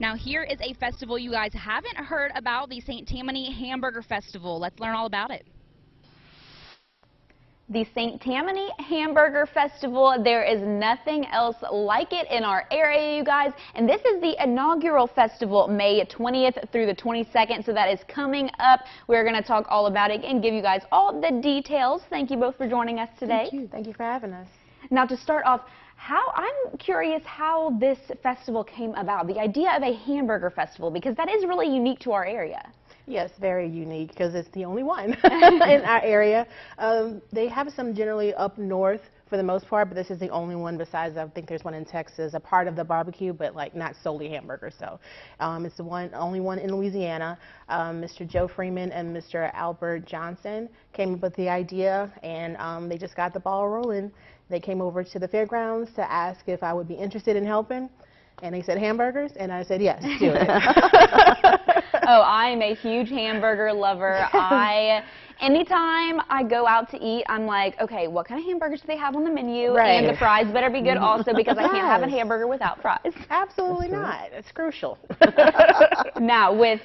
Now here is a festival you guys haven't heard about, the St. Tammany Hamburger Festival. Let's learn all about it. The St. Tammany Hamburger Festival. There is nothing else like it in our area, you guys. And this is the inaugural festival, May 20th through the 22nd. So that is coming up. We're going to talk all about it and give you guys all the details. Thank you both for joining us today. Thank you. Thank you for having us. Now, to start off, how I'm curious how this festival came about, the idea of a hamburger festival, because that is really unique to our area. Yes, very unique because it's the only one in our area. Um, they have some generally up north for the most part, but this is the only one besides I think there's one in Texas, a part of the barbecue, but like not solely hamburger. So um, it's the one only one in Louisiana. Um, Mr. Joe Freeman and Mr. Albert Johnson came up with the idea, and um, they just got the ball rolling. They came over to the fairgrounds to ask if I would be interested in helping. And they said hamburgers, and I said yes, do it. oh, I'm a huge hamburger lover. I anytime I go out to eat, I'm like, okay, what kind of hamburgers do they have on the menu? Right. And the fries better be good also because I can't have a hamburger without fries. Absolutely not. It's crucial. now with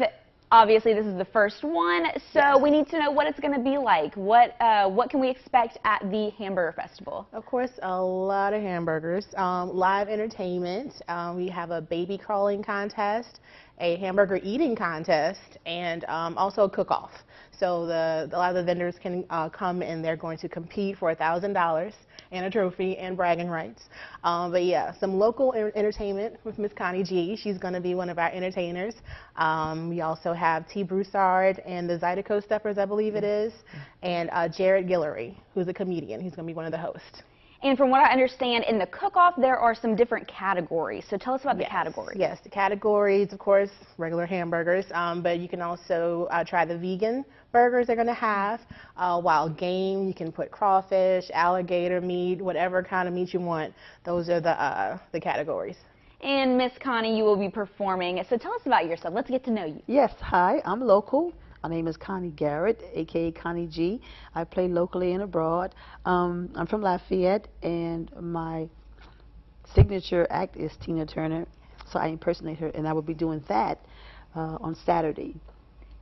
Obviously, this is the first one, so yes. we need to know what it's going to be like. What uh, what can we expect at the Hamburger Festival? Of course, a lot of hamburgers, um, live entertainment. Um, we have a baby crawling contest, a hamburger eating contest, and um, also a cook-off. So the, a lot of the vendors can uh, come and they're going to compete for $1,000 and a trophy and bragging rights. Um, but yeah, some local entertainment with Miss Connie G. She's going to be one of our entertainers. Um, we also have T. Broussard and the Zydeco Steppers, I believe it is, and uh, Jared Guillory, who's a comedian. He's going to be one of the hosts. And from what I understand, in the cook-off, there are some different categories. So tell us about yes. the categories. Yes, the categories, of course, regular hamburgers, um, but you can also uh, try the vegan burgers they're going to have. Uh, wild game, you can put crawfish, alligator meat, whatever kind of meat you want. Those are the, uh, the categories. And Miss Connie, you will be performing. So tell us about yourself. Let's get to know you. Yes, hi, I'm local. My name is Connie Garrett, aka Connie G. I play locally and abroad. Um, I'm from Lafayette, and my signature act is Tina Turner. So I impersonate her, and I will be doing that uh, on Saturday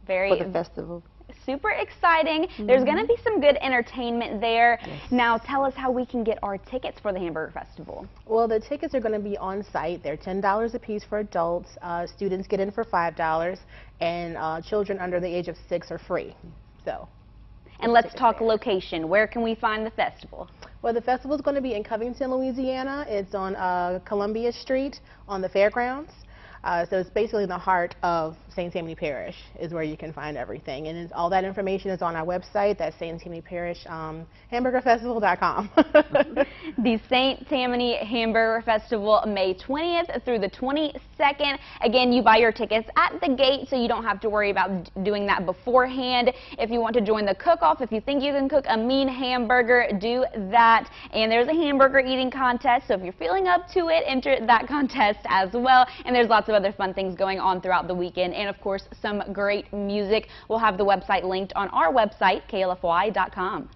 Very for the festival super exciting. Mm -hmm. There's going to be some good entertainment there. Yes. Now, tell us how we can get our tickets for the Hamburger Festival. Well, the tickets are going to be on site. They're $10 a piece for adults. Uh, students get in for $5, and uh, children under the age of six are free. So. And let's talk there. location. Where can we find the festival? Well, the festival is going to be in Covington, Louisiana. It's on uh, Columbia Street on the fairgrounds. Uh, so it's basically in the heart of St. Tammany Parish is where you can find everything. And all that information is on our website, that's St. Tammany Parish um, hamburgerfestival.com. the St. Tammany Hamburger Festival, May 20th through the 22nd. Again, you buy your tickets at the gate, so you don't have to worry about doing that beforehand. If you want to join the cook-off, if you think you can cook a mean hamburger, do that. And there's a hamburger eating contest, so if you're feeling up to it, enter that contest as well. And there's lots other fun things going on throughout the weekend. And of course, some great music. We'll have the website linked on our website, klfy.com.